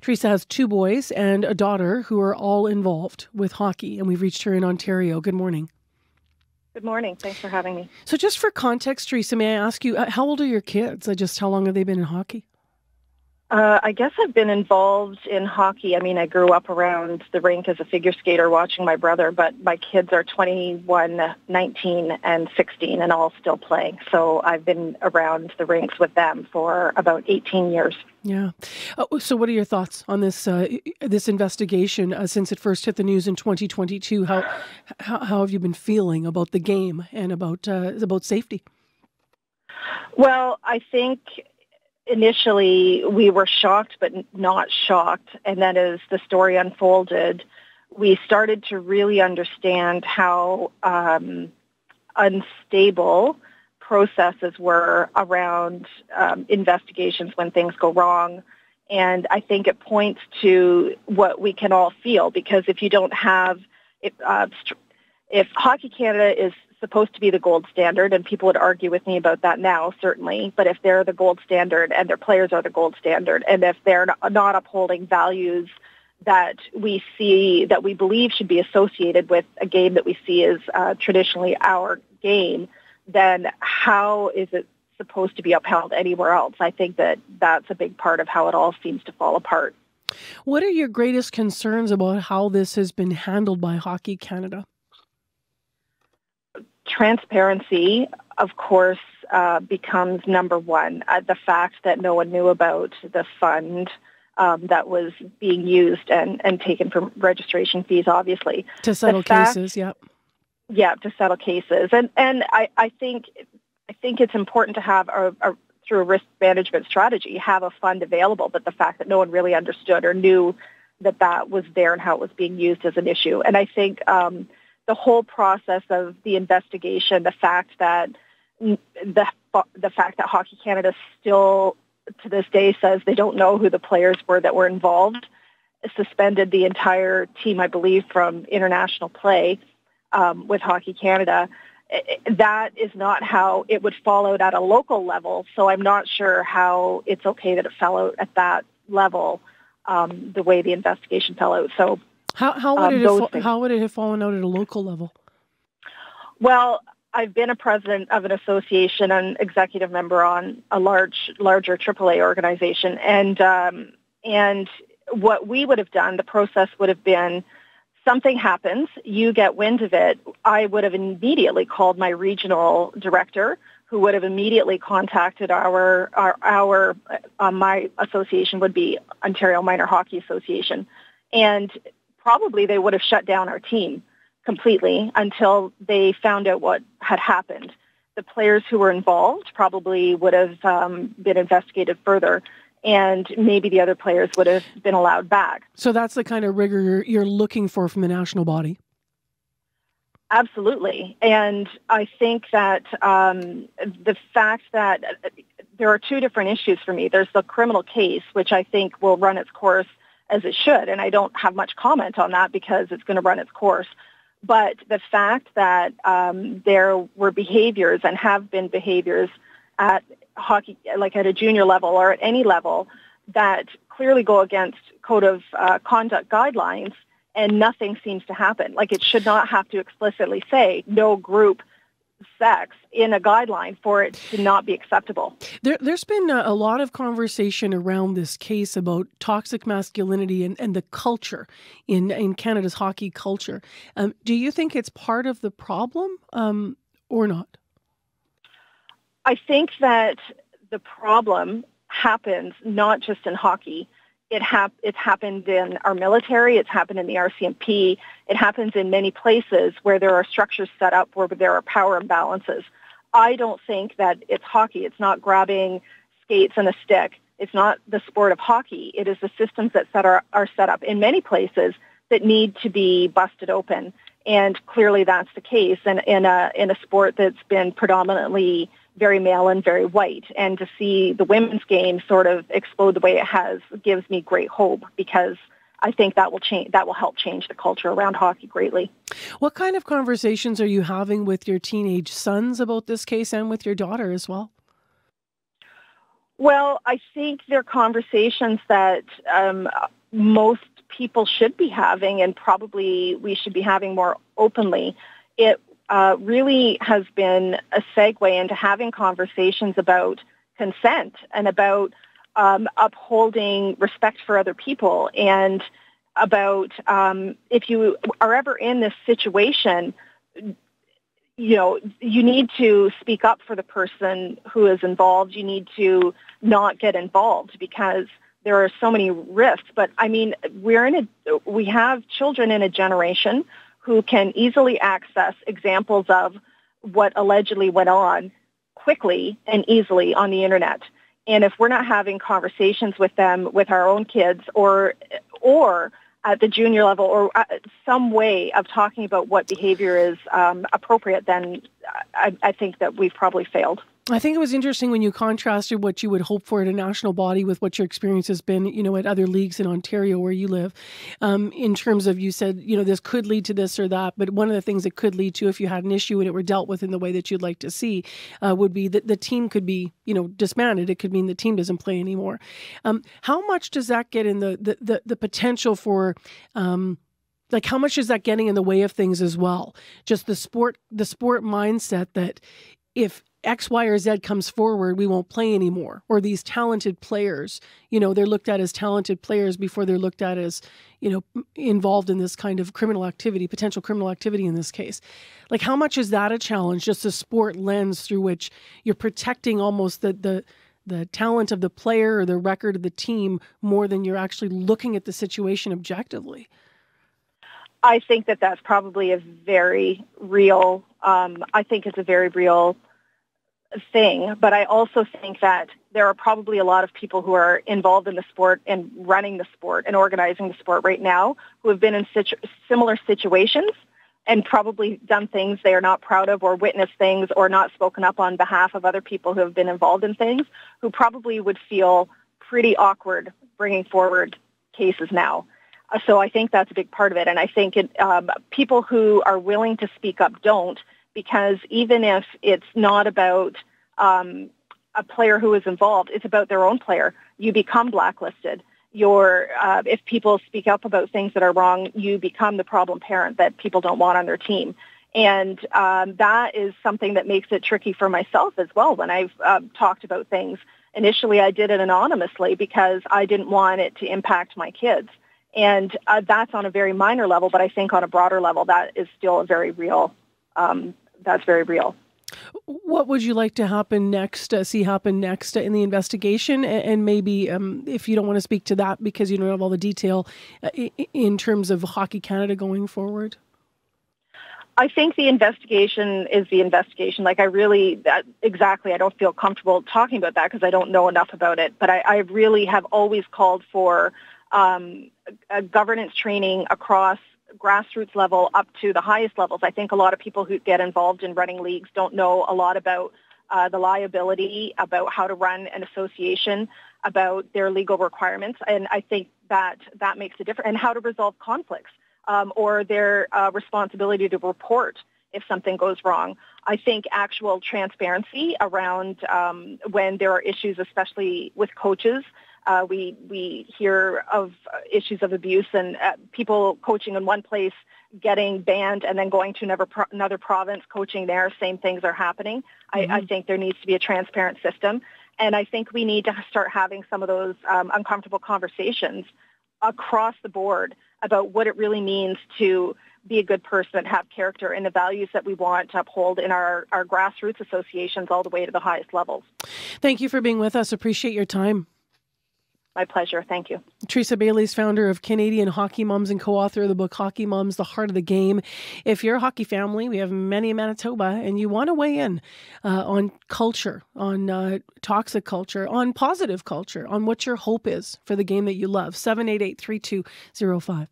Theresa has two boys and a daughter who are all involved with hockey, and we've reached her in Ontario. Good morning. Good morning. Thanks for having me. So, just for context, Theresa, may I ask you, uh, how old are your kids? Uh, just how long have they been in hockey? Uh, I guess I've been involved in hockey. I mean, I grew up around the rink as a figure skater watching my brother, but my kids are 21, 19, and 16 and all still playing. So I've been around the rinks with them for about 18 years. Yeah. Oh, so, what are your thoughts on this uh, this investigation uh, since it first hit the news in 2022? How, how, how have you been feeling about the game and about uh, about safety? Well, I think initially we were shocked but not shocked. And then as the story unfolded, we started to really understand how um, unstable processes were around um, investigations when things go wrong. And I think it points to what we can all feel because if you don't have, if, uh, if Hockey Canada is supposed to be the gold standard, and people would argue with me about that now, certainly. But if they're the gold standard and their players are the gold standard, and if they're not upholding values that we see, that we believe should be associated with a game that we see as uh, traditionally our game, then how is it supposed to be upheld anywhere else? I think that that's a big part of how it all seems to fall apart. What are your greatest concerns about how this has been handled by Hockey Canada? Transparency, of course, uh, becomes number one. Uh, the fact that no one knew about the fund um, that was being used and, and taken from registration fees, obviously. To settle fact, cases, yep. Yeah, to settle cases. And, and I, I, think, I think it's important to have a, a through a risk management strategy, have a fund available, but the fact that no one really understood or knew that that was there and how it was being used as an issue. And I think um, the whole process of the investigation, the fact that the the fact that Hockey Canada still to this day says they don't know who the players were that were involved, suspended the entire team, I believe, from international play um, with Hockey Canada. That is not how it would fall out at a local level. So I'm not sure how it's okay that it fell out at that level, um, the way the investigation fell out. So how how would um, it have, how would it have fallen out at a local level? Well, I've been a president of an association and executive member on a large larger AAA organization, and um, and what we would have done, the process would have been something happens, you get wind of it. I would have immediately called my regional director, who would have immediately contacted our our, our uh, my association would be Ontario Minor Hockey Association, and probably they would have shut down our team completely until they found out what had happened. The players who were involved probably would have um, been investigated further and maybe the other players would have been allowed back. So that's the kind of rigor you're, you're looking for from the national body? Absolutely. And I think that um, the fact that there are two different issues for me. There's the criminal case, which I think will run its course as it should. And I don't have much comment on that because it's going to run its course. But the fact that um, there were behaviors and have been behaviors at hockey, like at a junior level or at any level, that clearly go against code of uh, conduct guidelines, and nothing seems to happen. Like it should not have to explicitly say no group sex in a guideline for it to not be acceptable. There, has been a, a, lot of conversation around this case about toxic masculinity and, and the culture in, in Canada's hockey culture. Um, do you think it's part of the problem um, or not? I think that the problem happens not just in hockey, it hap- it's happened in our military. It's happened in the RCMP. It happens in many places where there are structures set up where there are power imbalances. I don't think that it's hockey. It's not grabbing skates and a stick. It's not the sport of hockey. It is the systems that set are, are set up in many places that need to be busted open. And clearly that's the case in, in, a, in a sport that's been predominantly very male and very white. And to see the women's game sort of explode the way it has gives me great hope because I think that will change. That will help change the culture around hockey greatly. What kind of conversations are you having with your teenage sons about this case and with your daughter as well? Well, I think they're conversations that um, most people should be having and probably we should be having more openly. It uh, really has been a segue into having conversations about consent and about um, upholding respect for other people and about um, if you are ever in this situation, you know, you need to speak up for the person who is involved. You need to not get involved because there are so many risks. But I mean, we're in a, we have children in a generation who can easily access examples of what allegedly went on quickly and easily on the internet. And if we're not having conversations with them, with our own kids, or or at the junior level, or some way of talking about what behavior is um, appropriate, then I, I think that we've probably failed. I think it was interesting when you contrasted what you would hope for at a national body with what your experience has been, you know, at other leagues in Ontario where you live, um, in terms of you said, you know, this could lead to this or that. But one of the things it could lead to, if you had an issue and it were dealt with in the way that you'd like to see, uh, would be that the team could be, you know, disbanded. It could mean the team doesn't play anymore. Um, how much does that get in the the the, the potential for? Um, like how much is that getting in the way of things as well just the sport the sport mindset that if X, Y, or Z comes forward, we won't play anymore. Or these talented players, you know, they're looked at as talented players before they're looked at as, you know, involved in this kind of criminal activity, potential criminal activity in this case. Like, how much is that a challenge? Just a sport lens through which you're protecting almost the the the talent of the player or the record of the team more than you're actually looking at the situation objectively. I think that that's probably a very real. Um, I think it's a very real thing, but I also think that there are probably a lot of people who are involved in the sport and running the sport and organizing the sport right now who have been in situ- similar situations and probably done things they are not proud of or witnessed things or not spoken up on behalf of other people who have been involved in things who probably would feel pretty awkward bringing forward cases now. So I think that's a big part of it. And I think it, um, people who are willing to speak up don't because even if it's not about um, a player who is involved, it's about their own player. You become blacklisted. Your, uh, if people speak up about things that are wrong, you become the problem parent that people don't want on their team. And um, that is something that makes it tricky for myself as well when I've uh, talked about things. Initially, I did it anonymously because I didn't want it to impact my kids. And uh, that's on a very minor level, but I think on a broader level, that is still a very real um, that's very real. What would you like to happen next? Uh, see happen next in the investigation, and, maybe um, if you don't want to speak to that because you don't have all the detail uh, in terms of Hockey Canada going forward. I think the investigation is the investigation. Like I really, that, exactly, I don't feel comfortable talking about that because I don't know enough about it. But I, I really have always called for um, a governance training across grassroots level up to the highest levels. I think a lot of people who get involved in running leagues don't know a lot about uh, the liability, about how to run an association, about their legal requirements, and I think that that makes a difference, and how to resolve conflicts um, or their uh, responsibility to report if something goes wrong. I think actual transparency around um, when there are issues, especially with coaches, uh, we we hear of issues of abuse and uh, people coaching in one place getting banned and then going to another pro- another province coaching there. Same things are happening. Mm-hmm. I, I, think there needs to be a transparent system, and I think we need to start having some of those um, uncomfortable conversations across the board about what it really means to be a good person, and have character, and the values that we want to uphold in our, our grassroots associations all the way to the highest levels. Thank you for being with us. Appreciate your time. My pleasure. Thank you. Theresa Bailey's founder of Canadian Hockey Moms and co author of the book Hockey Moms, The Heart of the Game. If you're a hockey family, we have many in Manitoba, and you want to weigh in uh, on culture, on uh, toxic culture, on positive culture, on what your hope is for the game that you love, 788 3205.